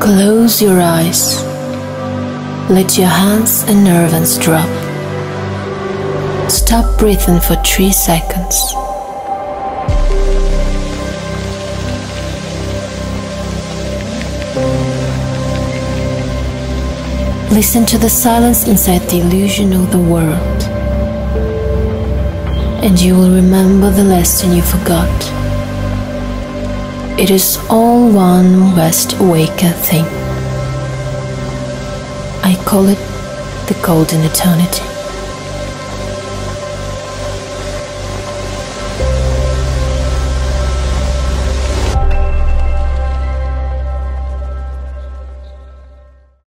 Close your eyes. Let your hands and nerves drop. Stop breathing for three seconds. Listen to the silence inside the illusion of the world. And you will remember the lesson you forgot. It is all one vast awakened thing. I call it the golden eternity.